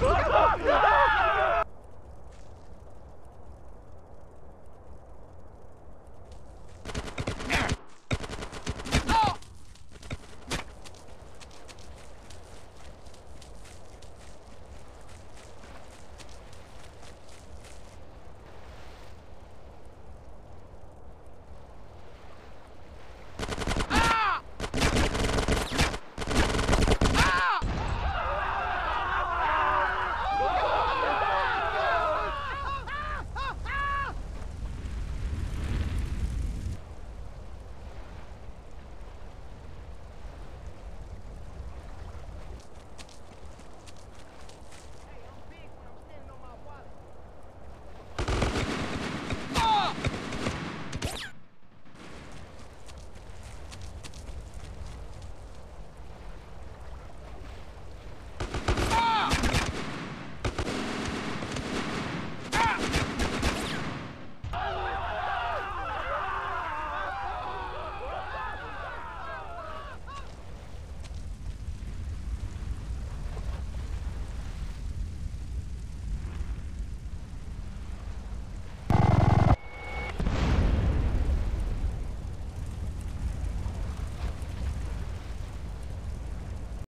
Go!